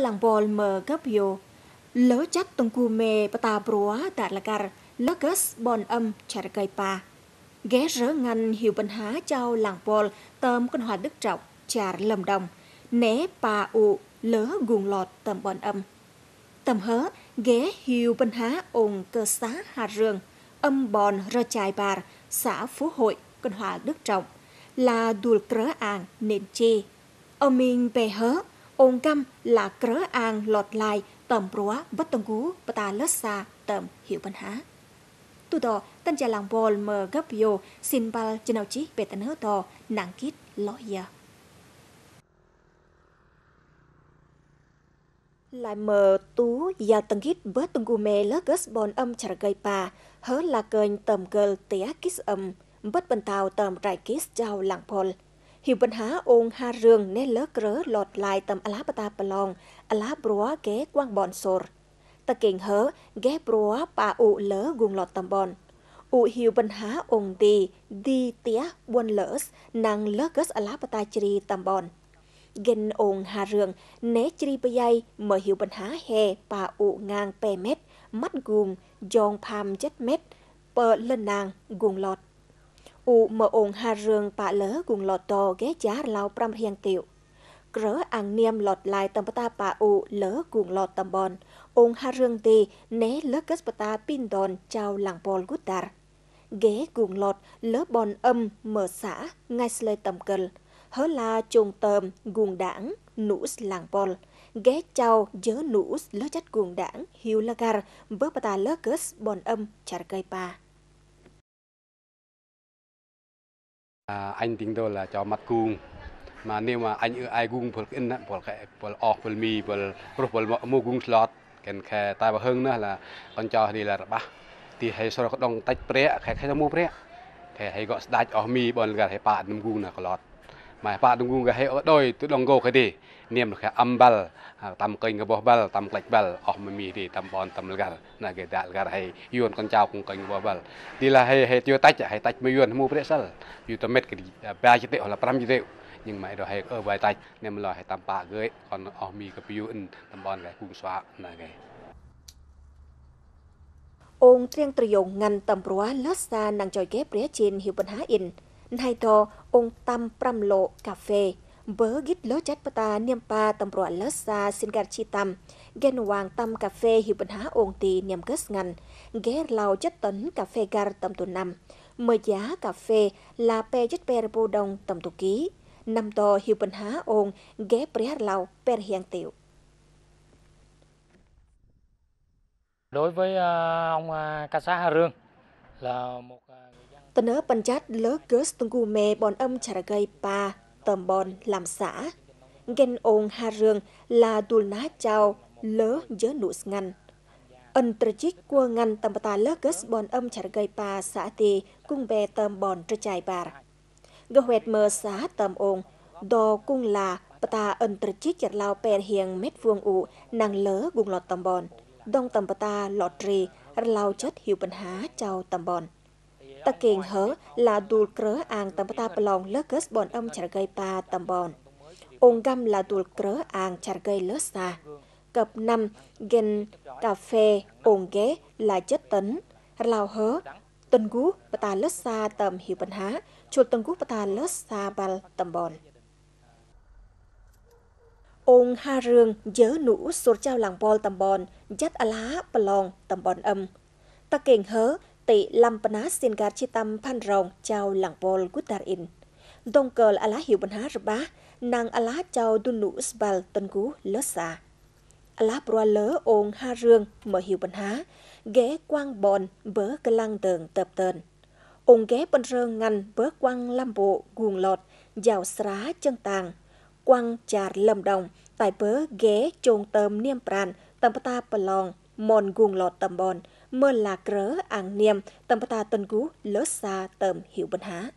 lang bol mờ gấp yo lỡ chắc tung cu mê bata brua tại là gar lỡ gus bon âm, chả gây pa ghé rớ ngăn hiệu bình há châu làng bol tôm con hòa đức trọng, chả lầm đồng. Né pa u lỡ guồng lọt tầm bon âm. Tầm hớ, ghé hiệu bình há ồn cơ xá hà rương âm bòn rơ chài bà xã phú hội con hòa đức trọng. Là đùl cớ àng, nền chi ông minh bè hớ Ông cam là cớ àng lọt lại tầm rúa bất tông gú bà ta lớt xa tầm hiệu văn há tu đò tân trà làng bol mờ gấp vô, xin bal chân nào chí bề tân hứa đò nặng kít lõ giờ. lại mờ tú và tân kít bớt tung gu mê lớt gớt bon âm chả gây bà hớ là kênh tầm gờ tía kít âm bất bần tàu tầm rải kít chào làng bol ហ៊ីវិនហាអូងហារឿងណេលើក្រឡតឡាយតំអាឡាបតាប្រឡងអាឡាប្រកេគួងបនសូរតកេងហើ ហ្គេប្រប៉ាអ៊ូលើគួងឡតតំបនអ៊ូហ៊ីវិនហាអូងទីឌីទះបួនលើសណាងលើកសអាឡាបតាជ្រីតំបនហ្គិនអូងហារឿងណេជ្រីបយ៉ៃមើហ៊ីវិនហាហេប៉ាអ៊ូងាងពេមេតម៉ាត់គួងយ៉ងផាំចិត្តមេតពើលណាងគួងឡត u mở ồn hà rương bạ lỡ cùng lọt to ghé giá lao pram hiang tiểu. cỡ ăn niêm lọt lại tầm ta bạ u lỡ cùng lọt tầm bòn. Ồn hà rường tì, né lỡ kết ta pin đòn chào làng bol guttar ghé cùng lọt lỡ bòn âm mở xã ngay sle tầm cờ hớ la trùng tầm gùn đảng nũ làng bol ghé chào, dớ nũ lỡ chất guồng đảng, hiu lagar với ta lỡ kết bòn âm char cây pa anh tính tôi là cho mặt cung mà nếu mà anh ai gung phật in phật cái phật ọc phật mì phật phật mua gung slot cái khe tai bà hơn nữa là con cho đi là ba thì hay sau đó có đông tách pre khe khe mua pre khe hay gọi đai ở mì bọn gà hay pa nằm gung là có lọt ម៉ែប៉ាដងគូកហេអត់ដោយទដងគោគេទេនាមលោកអំបាល់តាមកេងរបស់បាល់តាមក្លាច់បាល់អស់មិនមីទេតាមបនតាមលកាណាគេដាក់លកាហើយយួនកនចៅកងកេងរបស់បាល់ទីឡាហេហេយតាច់ហេតាច់មួយយួនមួយព្រះសិលយូតមេតគេបាជិតិអល់5ជិតិយើងមិនរហេអឺបាយតាច់នាមលោហេតាមប៉ាកេអនអស់មីកពីយូអិនតាមបនកែគូស្វាណាគេអងត្រៀងត្រយងងាន់តំប្រះលសាននឹងចុយគេព្រះជិនហ៊ីវបញ្ហាអ៊ីន naito ong tam pram lộ cà phê, bớ gít lớ chát bata niêm pa tầm rọa lớ xa xin gạt chi tầm gen hoàng tâm cà phê hiệu bình há ồn tì niêm gớt ngành ghé lao chất tấn cà phê gar tầm tù năm mời giá cà phê là pe chất pe bô đông tầm tù ký. Năm to hiệu bình há ồn, ghé pre lao pe hiang tiểu đối với à, ông à, ca xá Hà Rương là một Tân ớ bần chát lỡ gớt tung gu mê bọn âm chả gây pa tầm bọn làm xã. Gen ôn Hà Rương là đùl ná chào lỡ dớ nụ ngăn. Ân trở chích qua ngăn tầm bà ta lỡ gớt bọn âm chả gây pa xã tì cung bè tầm bọn trở chài bà. Gơ huệt mơ xã tầm ôn đò cung là bà ta ân trở chích chặt lao bè hiền mét vuông ụ nàng lỡ gung lọt tầm bọn đông tầm bà ta lọt rì, lao chất hiệu bình há chào tầm bòn ta kiền hớ là đùl cớ an tầm bà ta bà lòng lỡ gớt âm chả gây pa tầm bọn. ôn găm là đùl cớ an chả gây lơ xa cập năm gen cà phê ôn ghé là chất tấn lao hớ tân gú bà ta lơ xa tầm hiệu bình há chuột tân gú bà ta lơ xa bal tầm bọn. ôn ha rương dớ nũ sốt trao làng bol tầm bọn, chất á lá bà lòng tầm bọn âm ta kền hớ tị lâm bà ná xin gạt chi tâm phan rồng trao làng bol gút in đông cờ là lá hiệu bần há rập bá, nàng ala chào trao nụ nũ sbal tân cú lỡ xa ala lá bro lỡ ôn ha rương mở hiệu bần há, ghé quang bòn bớ cơ lăng tường tập tờn. Ôn ghé bần rơ ngăn bớ quang lam bộ guồng lọt dào xá chân tàng quăng chạt lâm đồng, tại bớ ghé chôn tôm niêm pran tầm ta bờ lòng mòn guồng lọt tầm bòn mơ là cớ ảng niêm tầm ta tân cú lỡ xa tầm hiệu bần há.